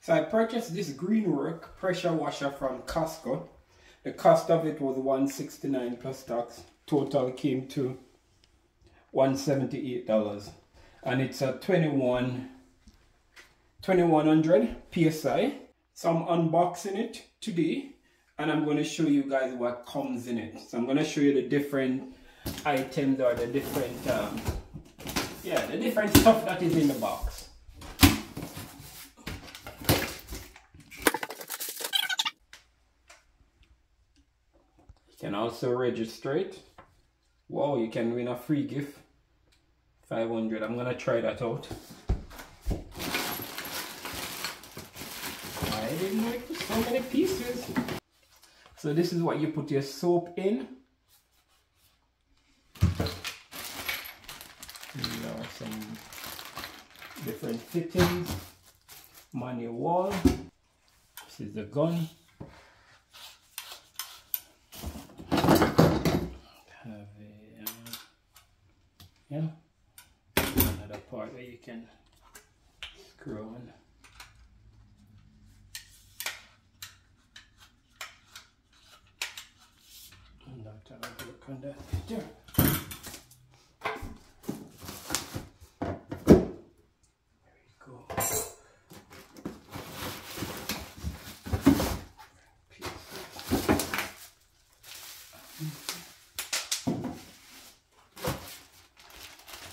So I purchased this Greenwork pressure washer from Costco. The cost of it was 169 plus tax. Total came to $178. And it's a 21 2100 PSI. So I'm unboxing it today and I'm going to show you guys what comes in it. So I'm going to show you the different items or the different um, yeah the different stuff that is in the box. Can also register it. Wow, you can win a free gift. 500. I'm gonna try that out. I didn't know it was so many pieces. So this is what you put your soap in. Some different fittings. Wall. This is the gun. yeah another part where you can screw on and I'll have a look on that there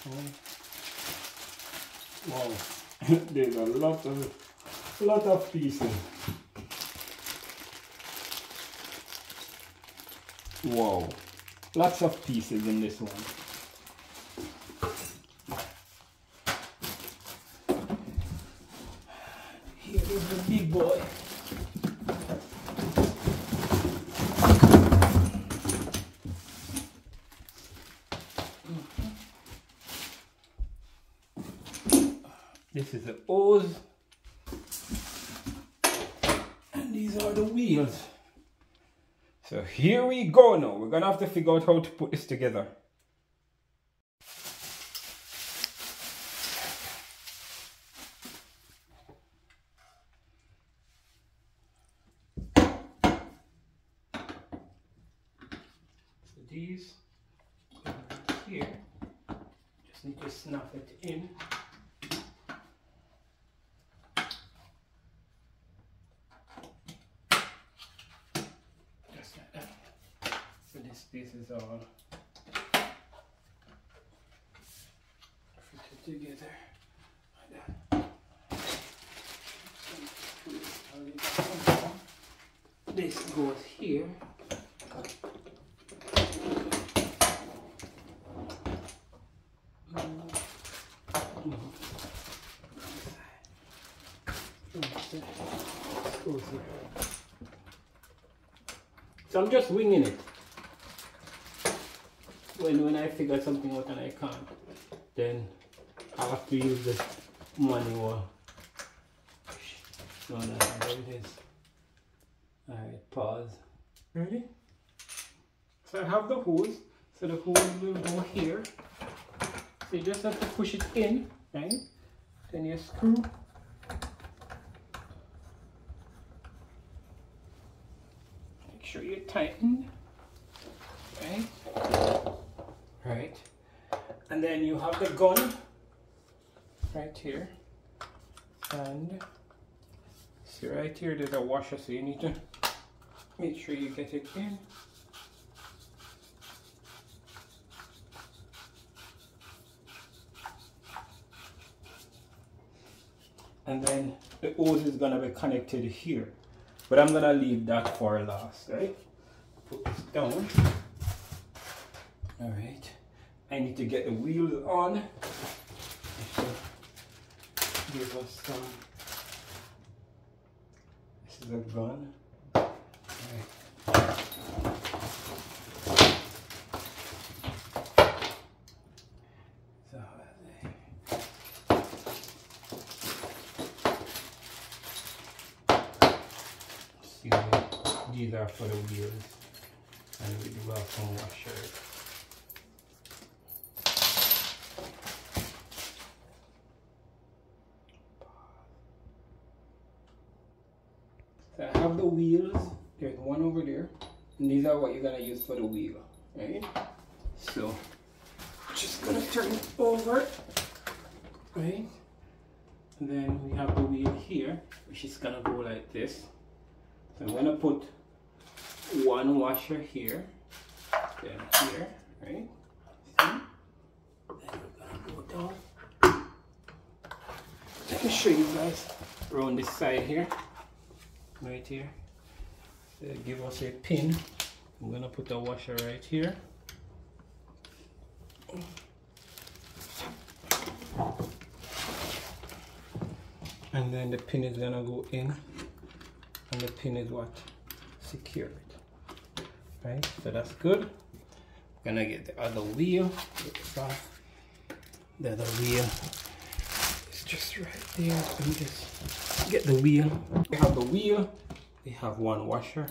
Wow, there's a lot of lot of pieces. Wow, lots of pieces in this one. Here is the big boy. This is the hose. And these are the wheels. So here we go now. We're gonna have to figure out how to put this together. So these here, just need to snap it in. Pieces are fitted together This goes here. So I'm just winging it when when I figure something out and I can't, then I have to use the manual. No, no, there it is. Alright, pause. Ready? So I have the hose. So the hose will go here. So you just have to push it in, right? Then you screw. Make sure you tighten, right? Right. And then you have the gun right here. And see right here there's a washer so you need to make sure you get it in. And then the hose is gonna be connected here. But I'm gonna leave that for last right? Put this down. All right I need to get the wheels on. Give us some. This is a gun. So these are for the wheels and we do have some So I have the wheels. There's one over there. And these are what you're gonna use for the wheel, right? So just gonna turn it over, right? And then we have the wheel here, which is gonna go like this. So I'm gonna put one washer here, then here, right? See? Then we're gonna go down. Let me show you guys around this side here, right here. So give us a pin. I'm gonna put the washer right here. And then the pin is gonna go in and the pin is what? Secure it. Right, so that's good. Gonna get the other wheel. The other wheel is just right there. Let me just get the wheel. We have the wheel. We have one washer.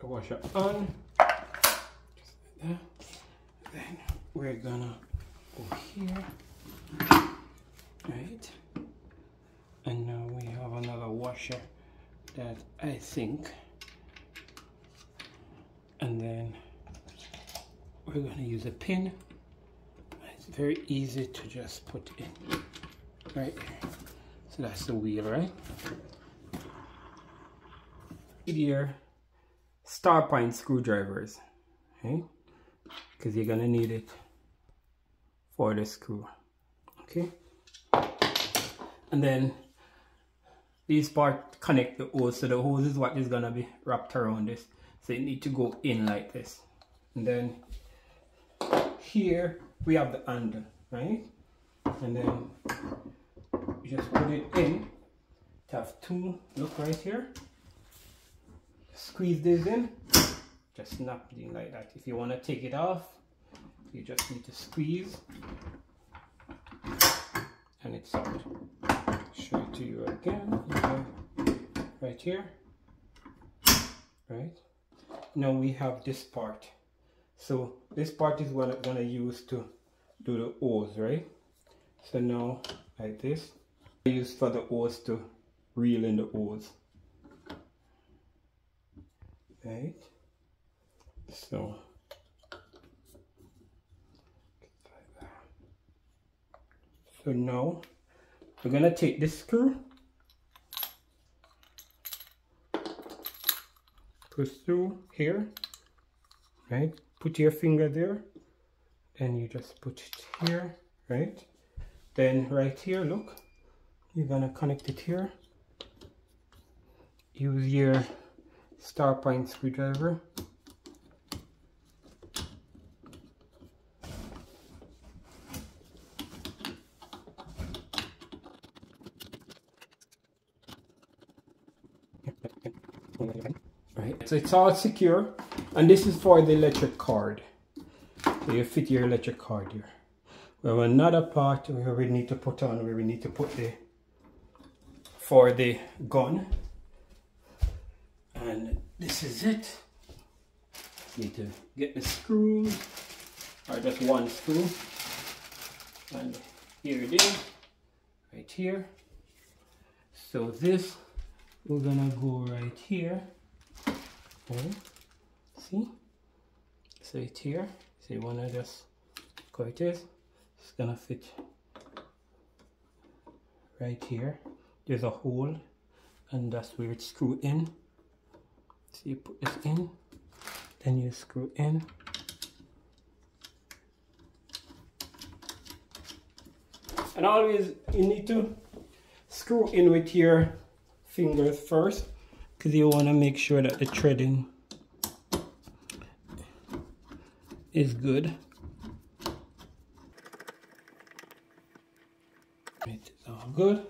The washer on. Like. Then we're gonna go here. Right. And now we have another washer that I think and then we're to use a pin it's very easy to just put in right so that's the wheel right? Here star point screwdrivers okay? Because you're gonna need it for the screw okay? And then these parts connect the hose so the hose is what is gonna be wrapped around this. So you need to go in like this. And then here we have the handle right? And then just put it in. Have two look right here. Squeeze this in. Just snap it in like that. If you want to take it off you just need to squeeze. And it's out. Show it to you again. Right here. Right. Now we have this part. So this part is what I'm gonna use to do the hose right? So now like this I use for the oars to reel in the oars. right? So so now we're gonna take this screw push through here right? Put your finger there and you just put it here right? Then right here look you're gonna connect it here. Use your star point screwdriver. Right so it's all secure and this is for the electric cord so you fit your electric cord here. We have another part where we need to put on where we need to put the for the gun. And this is it. Need to get the screws or just one screw. And here it is. Right here. So this we're gonna go right here. Okay see? So it's here. So you wanna just is it's gonna fit right here there's a hole and that's where it's screwed in. So you put this in then you screw in. And always you need to screw in with your fingers first because you want to make sure that the threading is good. It's all good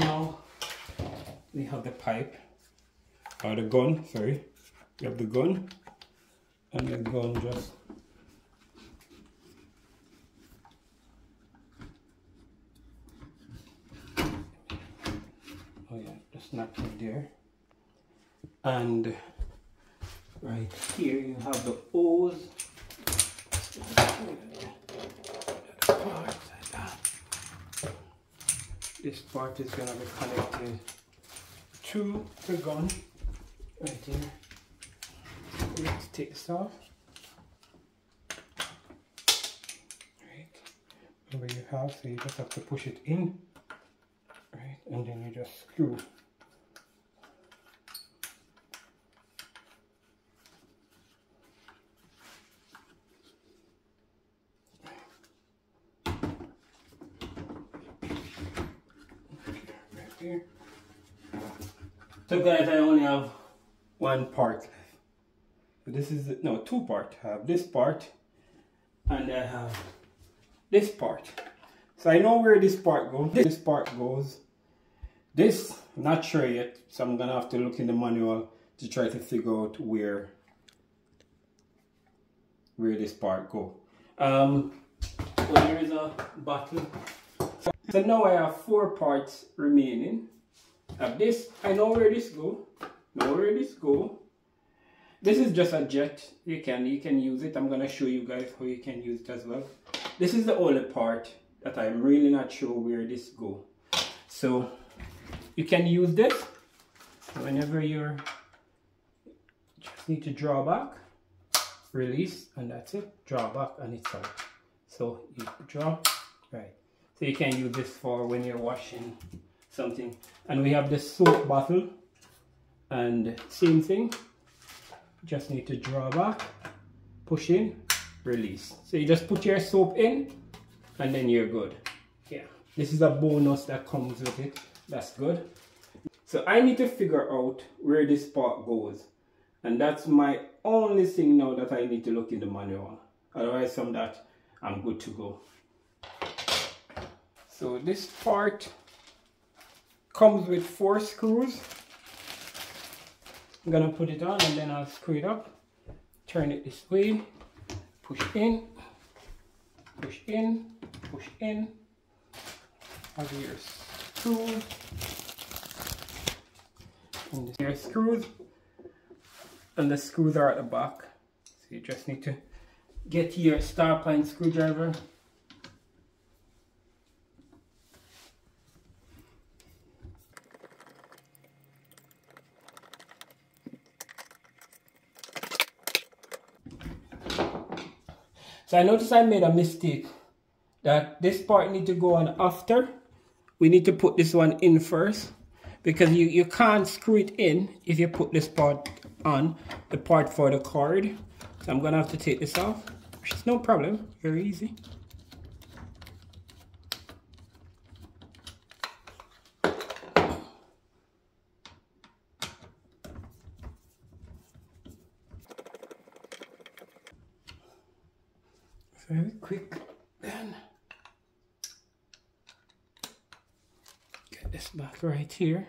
now we have the pipe. Or the gun sorry. We have the gun. And the gun just oh yeah just snap it there. And right here you have the hose this part is going to be connected to the gun right here. Let's take this off. Right. Where you have, so you just have to push it in. Right, and then you just screw. So guys, I only have one part left. This is, no, two part. I have this part and I have this part. So I know where this part goes. This part goes. This, not sure yet. So I'm gonna have to look in the manual to try to figure out where where this part go. Um, well, there is a bottle. So, so now I have four parts remaining. Have this, I know where this go. Know where this go. This is just a jet. You can you can use it. I'm gonna show you guys how you can use it as well. This is the only part that I'm really not sure where this go. So you can use this whenever you're just need to draw back, release, and that's it. Draw back and it's out. So you draw, right. So you can use this for when you're washing something. And we have the soap bottle. And same thing. Just need to draw back. Push in. Release. So you just put your soap in. And then you're good. Yeah. This is a bonus that comes with it. That's good. So I need to figure out where this part goes. And that's my only thing now that I need to look in the manual. Otherwise from that I'm good to go. So this part comes with four screws. I'm gonna put it on and then I'll screw it up. Turn it this way. Push in push in push in. Have your screws. And your screws. And the screws are at the back. So you just need to get your star pine screwdriver So I noticed I made a mistake that this part need to go on after. We need to put this one in first because you, you can't screw it in if you put this part on, the part for the cord. So I'm gonna have to take this off, which is no problem, very easy. very quick then get this back right here.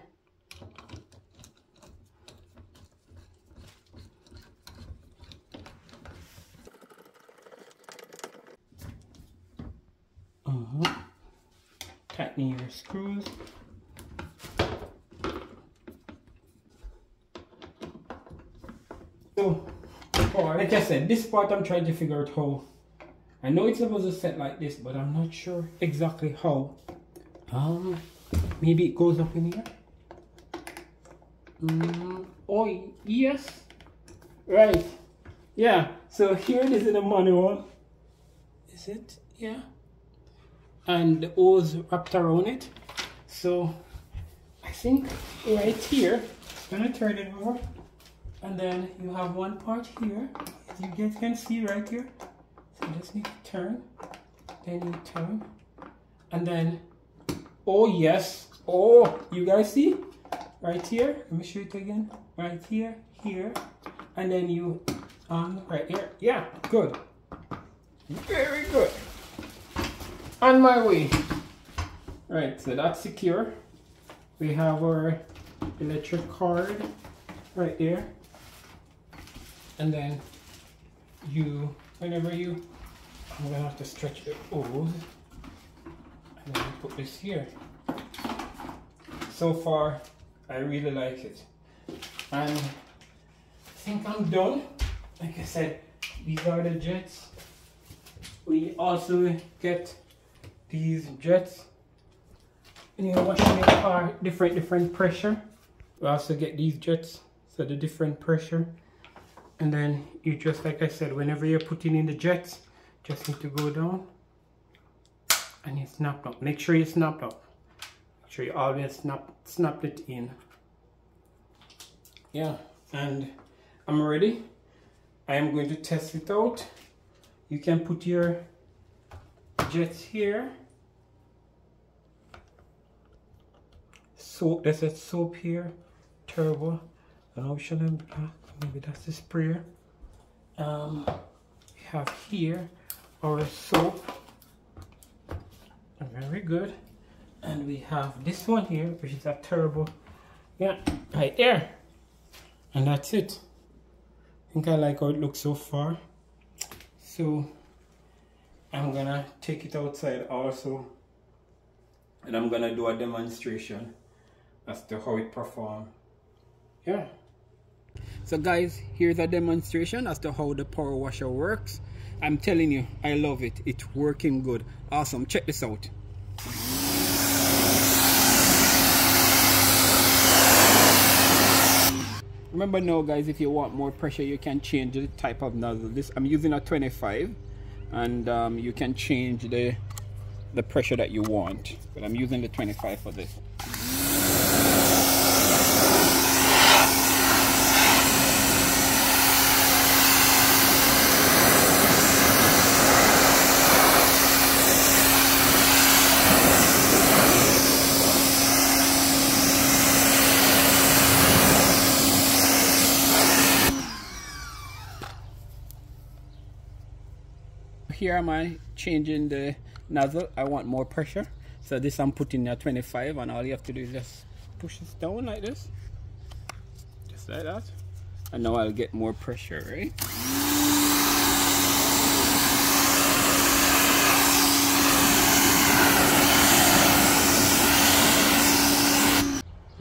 Uh-huh. Tighten your screws. So like I said this part I'm trying to figure out how I know it's supposed to set like this, but I'm not sure exactly how. Um, maybe it goes up in here. Mm, oh, yes. Right. Yeah, so here it is in the manual. Is it? Yeah. And the O's wrapped around it. So, I think right here, I'm gonna turn it over. And then you have one part here, as you guys can see right here. So you just need to turn, then you turn, and then, oh yes, oh, you guys see? Right here, let me show it again. Right here, here, and then you on right here. Yeah, good. Very good. On my way. Right, so that's secure. We have our electric cord right there. And then you whenever you I'm gonna have to stretch the O's oh. and then put this here so far I really like it. And I think I'm done. Like I said these are the jets. We also get these jets. And you washing it are different different pressure? We also get these jets so the different pressure. And then you just like I said whenever you're putting in the jets just need to go down. And you snap up. Make sure you snap up sure you always snap snap it in. Yeah and I'm ready. I am going to test it out. You can put your jets here. Soap there's a soap here turbo and option maybe that's the sprayer. Um we have here our soap. Very good and we have this one here which is a turbo. Yeah right there. And that's it. I think I like how it looks so far. So I'm gonna take it outside also. And I'm gonna do a demonstration as to how it performs yeah. So guys here's a demonstration as to how the power washer works. I'm telling you i love it. It's working good. Awesome. Check this out remember now guys if you want more pressure you can change the type of nozzle. This i'm using a 25 and um, you can change the the pressure that you want but i'm using the 25 for this here am I changing the nozzle? I want more pressure. So this I'm putting at 25 and all you have to do is just push this down like this. Just like that. And now I'll get more pressure right?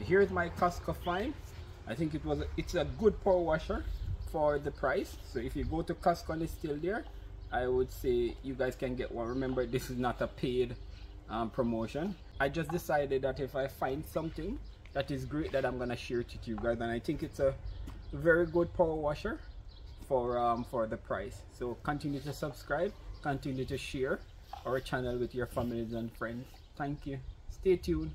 Here's my Costco find I think it was it's a good power washer for the price. So if you go to Costco and it's still there I would say you guys can get one. Remember, this is not a paid um, promotion. I just decided that if I find something that is great, that I'm gonna share it with you guys, and I think it's a very good power washer for um, for the price. So continue to subscribe, continue to share our channel with your families and friends. Thank you. Stay tuned.